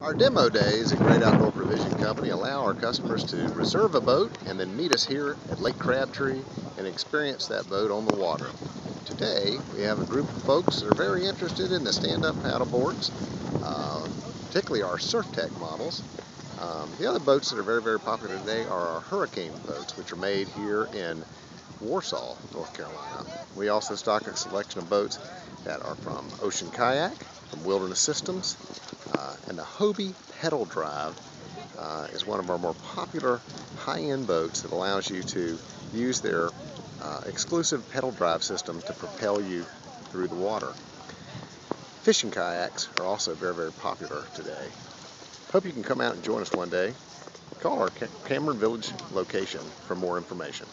Our demo days at Great Outdoor Provision Company allow our customers to reserve a boat and then meet us here at Lake Crabtree and experience that boat on the water. Today we have a group of folks that are very interested in the stand-up paddleboards, uh, particularly our SurfTech models. Um, the other boats that are very, very popular today are our Hurricane boats, which are made here in Warsaw, North Carolina. We also stock a selection of boats that are from Ocean Kayak, from Wilderness Systems, uh, and the Hobie Pedal Drive uh, is one of our more popular high-end boats that allows you to use their uh, exclusive pedal drive system to propel you through the water. Fishing kayaks are also very, very popular today. Hope you can come out and join us one day. Call our Cameron Village location for more information.